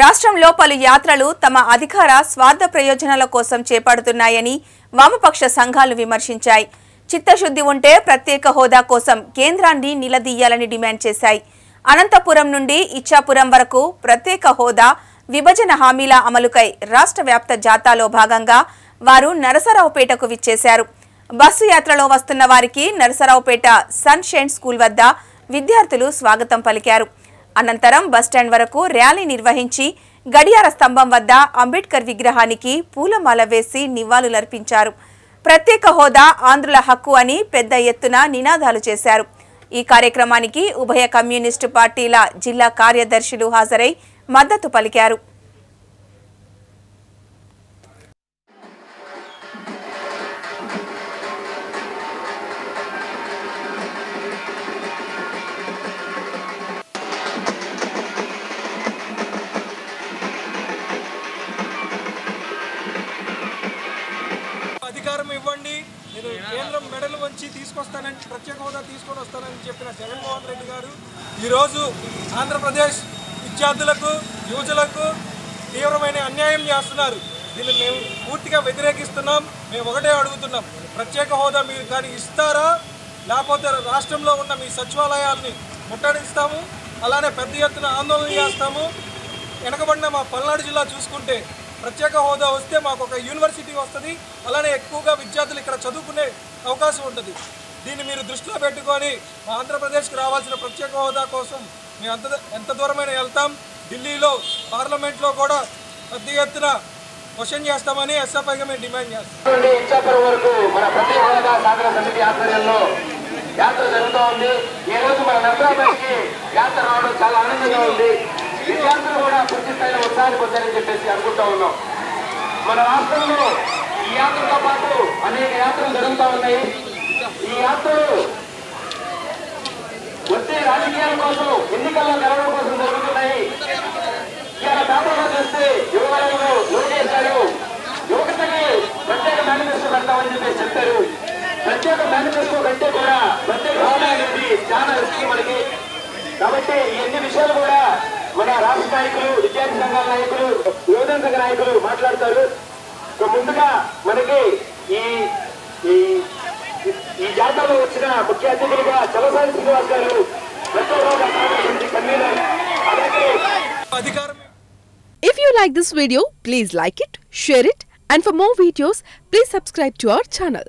రాష్ట్రంలో పలు యాత్రలు తమ అధికార స్వార్థ ప్రయోజనాల కోసం చేపడుతున్నాయని వామపక్ష సంఘాలు విమర్శించాయి. చిత్తశుద్ధి ఉంటే ప్రత్యేక హోదా కోసం కేంద్రాన్ని నిలదీయాలని డిమాండ్ చేశాయి. అనంతపురం నుండి ఇచ్చాపురం వరకు ప్రత్యేక హోదా విభజన హామీల అమలుకై రాష్ట్ర వ్యాప్త జాతాలో భాగంగా వారు నరసరావుపేటకు విచ్చేశారు. బస్సు యాత్రలో వస్తున్న వారికి నరసరావుపేట సన్షైన్ స్కూల్ వద్ద విద్యార్థులు స్వాగతం పలికారు. అనంతరం బస్టాండ్ వరకు ర్యాలీ నిర్వహించి గడియార స్తంభం వద్ద అంబేద్కర్ విగ్రహానికి పూలమాల వేసి నివాళులర్పించారు. ప్రత్యేక హోదా ఆంధ్రుల హక్కు అని పెద్ద ఎత్తున నినాదాలు చేశారు. ఈ కార్యక్రమానికి ఉభయ కమ్యూనిస్టు పార్టీల జిల్లా కార్యదర్శులు హాజరై మద్దతు పలికారు. కేంద్రం మెడలు వంచి తీసుకొస్తానని ప్రత్యేక హోదా తీసుకొని వస్తానని చెప్పిన జగన్మోహన్ రెడ్డి గారు ఈరోజు ఆంధ్రప్రదేశ్ విద్యార్థులకు యువజులకు తీవ్రమైన అన్యాయం చేస్తున్నారు. దీన్ని మేము పూర్తిగా వ్యతిరేకిస్తున్నాం. మేము ఒకటే అడుగుతున్నాం. ప్రత్యేక హోదా మీరు కానీ ఇస్తారా? లేకపోతే రాష్ట్రంలో ఉన్న మీ సచివాలయాల్ని ముట్టడిస్తాము? అలానే పెద్ద ఎత్తున ఆందోళన చేస్తాము? వెనకబడిన మా పల్నాడు జిల్లా చూసుకుంటే ప్రత్యేక హోదా వస్తే మాకు ఒక యూనివర్సిటీ వస్తుంది. అలానే ఎక్కువగా విద్యార్థులు ఇక్కడ చదువుకు అవకాశం ఉంటుంది. దీన్ని మీరు దృష్టిలో పెట్టుకొని మా ఆంధ్రప్రదేశ్కి రావాల్సిన ప్రత్యేక హోదా కోసం మేము ఎంత ఎంత దూరమైన వెళ్తాం. ఢిల్లీలో పార్లమెంట్లో కూడా పెద్ద ఎత్తున క్వశ్చన్ చేస్తామని ఎస్ఎఫ్ఐగా మేము డిమాండ్ చేస్తాం. ఇచ్చాపురం వరకు మన ప్రత్యేక హోదా సాగర సమితి ఆధ్వర్యంలో యాత్ర జరుగుతూ ఉంది. ఈ రోజు మన నగరానికి యాత్ర రావడం చాలా ఆనందంగా ఉంది. విద్యార్థులు కూడా పూర్తి స్థాయిలో ఉత్సాహానికి పొందారని చెప్పేసి అనుకుంటా ఉన్నాం. మన రాష్ట్రంలో ఈ యాత్రతో పాటు అనేక యాత్రలు జరుగుతూ ఉన్నాయి. ఈ యాత్రలు వచ్చే రాజకీయాల కోసం ఎన్నికల్లో గెలవడం కోసం జరుగుతున్నాయి. ఇవాళ పేపర్లో చూస్తే యువవరంలో లోకేష్ గారు యువతకి ప్రత్యేక మేనిఫెస్టో పెడతామని చెప్పేసి చెప్పారు. ప్రత్యేక మేనిఫెస్టో కంటే కూడా ప్రత్యేక హోదా అనేది చాలా రిస్క్ మనకి. కాబట్టి ఈ విషయాలు కూడా మన రాష్ట్ర నాయకులు విద్యార్థి సంఘాల నాయకులు యువజన సంఘ నాయకులు మాట్లాడతారు. సో ముందుగా మనకి ఈ ఈ ఈ జాతరలో వచ్చిన ముఖ్య అతిథులుగా చలసాని శ్రీనివాస్ గారు If you like this video, please like it, share it, and for more videos, please subscribe to our channel.